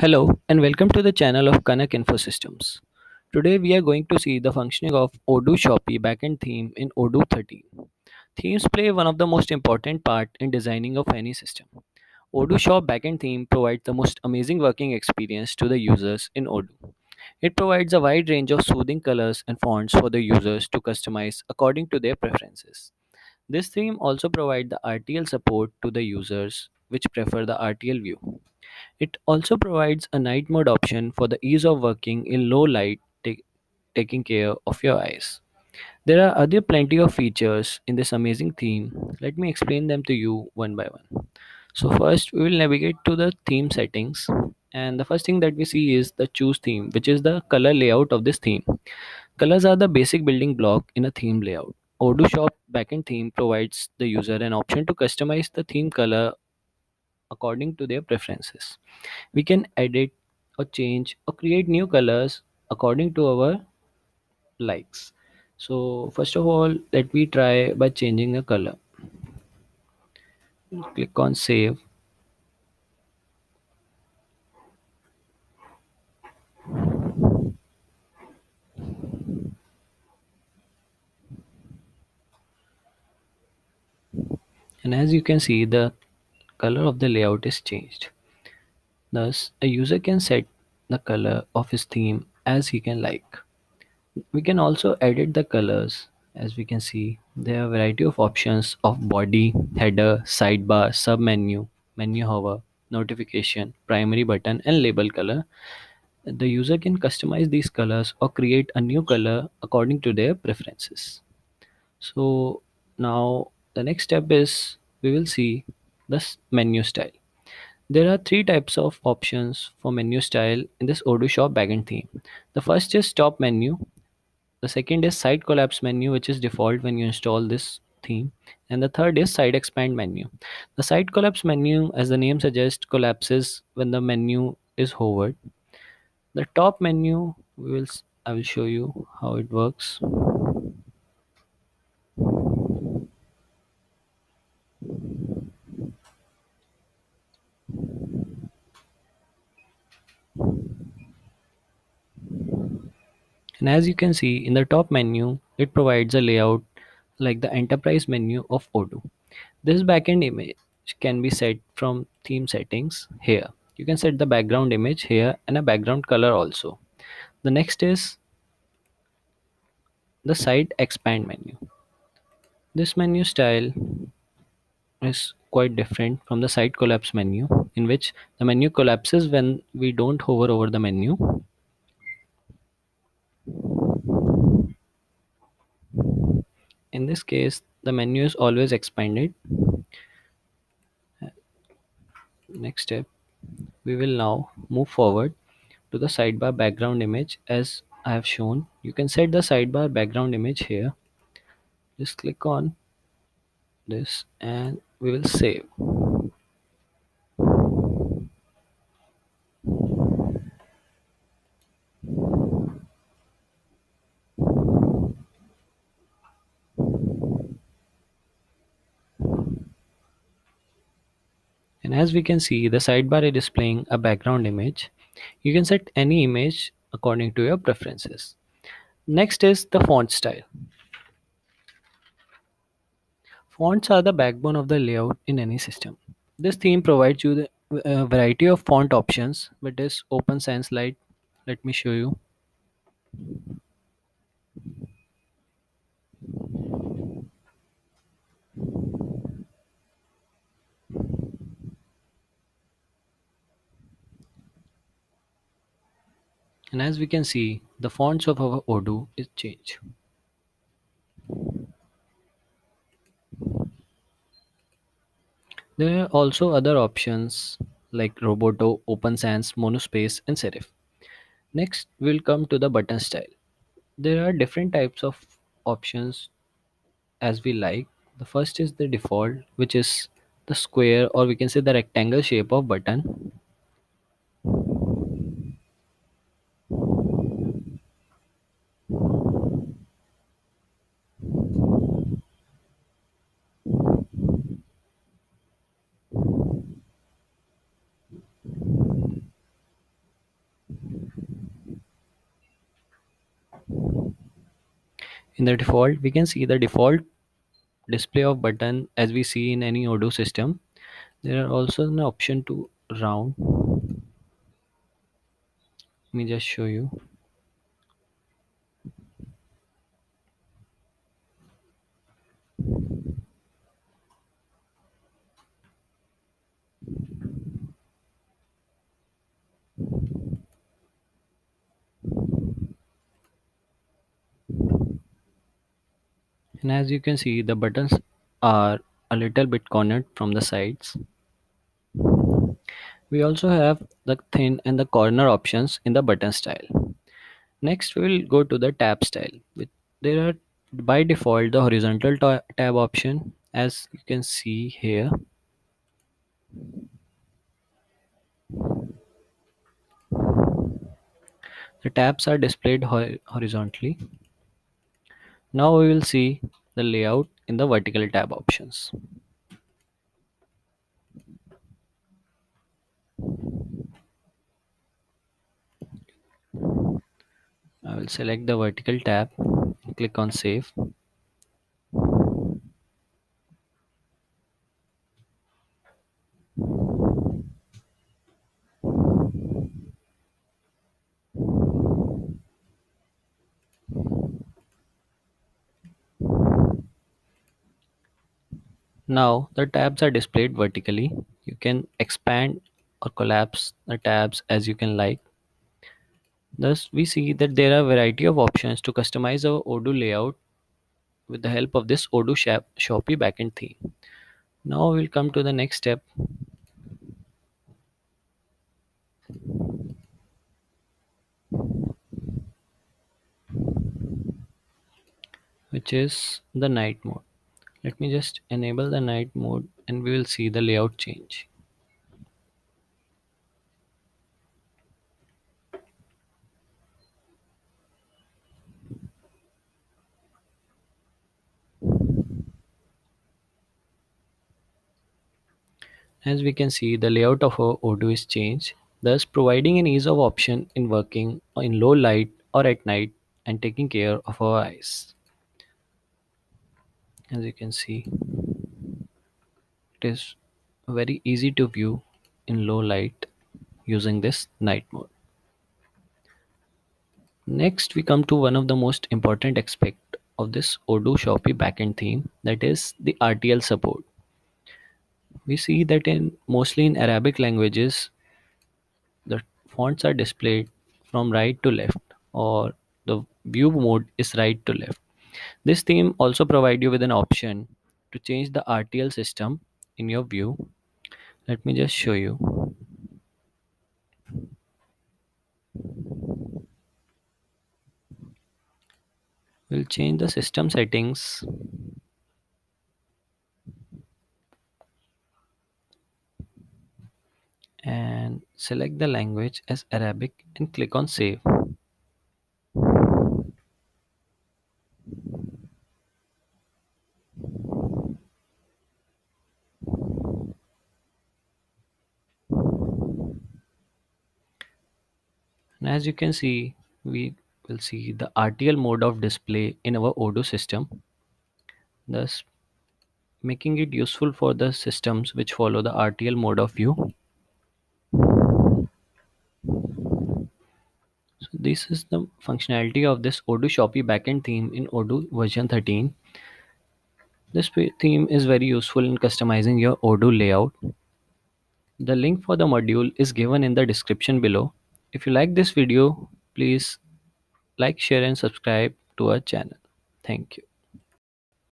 Hello and welcome to the channel of Kanak Infosystems. Today we are going to see the functioning of Odoo Shoppe backend theme in Odoo 13. Themes play one of the most important part in designing of any system. Odoo Shoppe backend theme provides the most amazing working experience to the users in Odoo. It provides a wide range of soothing colors and fonts for the users to customize according to their preferences. This theme also provides the RTL support to the users which prefer the RTL view. It also provides a night mode option for the ease of working in low light, ta- taking care of your eyes. There are other plenty of features in this amazing theme. Let me explain them to you one by one. So first we will navigate to the theme settings and the first thing that we see is the choose theme which is the color layout of this theme. Colors are the basic building block in a theme layout. Odoo Shoppe backend theme provides the user an option to customize the theme color according to their preferences. We can edit or change or create new colors according to our likes. So first of all, let me try by changing the color. Click on save. And as you can see, the color of the layout is changed. Thus, a user can set the color of his theme as he can like. We can also edit the colors as we can see there are a variety of options of body, header, sidebar, submenu, menu hover, notification, primary button and label color. The user can customize these colors or create a new color according to their preferences. So now the next step is we will see this menu style. There are three types of options for menu style in this Odoo Shoppe backend theme. The first is top menu the second is side collapse menu, which is default when you install this theme. And the third is side expand menu. The side collapse menu, as the name suggests, collapses when the menu is hovered. The top menu, we will I will show you how it works. And as you can see in the top menu, it provides a layout like the enterprise menu of Odoo. This backend image can be set from theme settings here. You can set the background image here and a background color also. The next is the side expand menu. This menu style is quite different from the side collapse menu in which the menu collapses when we don't hover over the menu. In this case, the menu is always expanded. Next step, we will now move forward to the sidebar background image as I have shown. You can set the sidebar background image here. Just click on this and we will save. And as we can see, the sidebar is displaying a background image. You can set any image according to your preferences. Next is the font style. Fonts are the backbone of the layout in any system. This theme provides you the a variety of font options, but is Open Sans Light. Let me show you. And as we can see, the fonts of our Odoo is changed. There are also other options like Roboto, Open Sans, Monospace, and Serif. Next, we'll come to the button style. There are different types of options as we like. The first is the default, which is the square or we can say the rectangle shape of button. In the default, we can see the default display of button as we see in any Odoo system. There are also an option to round. Let me just show you. And as you can see, the buttons are a little bit cornered from the sides. We also have the thin and the corner options in the button style. Next, we will go to the tab style. With there are by default the horizontal tab option as you can see here. The tabs are displayed ho- horizontally. Now we will see the layout in the vertical tab options. I will select the vertical tab, click on save. Now the tabs are displayed vertically. You can expand or collapse the tabs as you can like. Thus, we see that there are a variety of options to customize our Odoo layout with the help of this Odoo Shop- Shoppe backend theme. Now we'll come to the next step, which is the night mode. Let me just enable the night mode and we will see the layout change. As we can see, the layout of our Odoo is changed, thus providing an ease of option in working in low light or at night and taking care of our eyes. As you can see, it is very easy to view in low light using this night mode. Next, we come to one of the most important aspect of this Odoo Shoppe backend theme, that is the RTL support. We see that in mostly in Arabic languages, the fonts are displayed from right to left, or the view mode is right to left. This theme also provide you with an option to change the RTL system in your view. Let me just show you. We'll change the system settings and select the language as Arabic and click on save. As you can see, we will see the RTL mode of display in our Odoo system, thus making it useful for the systems which follow the RTL mode of view. So this is the functionality of this Odoo Shoppe backend theme in Odoo version 13. This theme is very useful in customizing your Odoo layout. The link for the module is given in the description below. If you like this video, please like, share and subscribe to our channel. Thank you.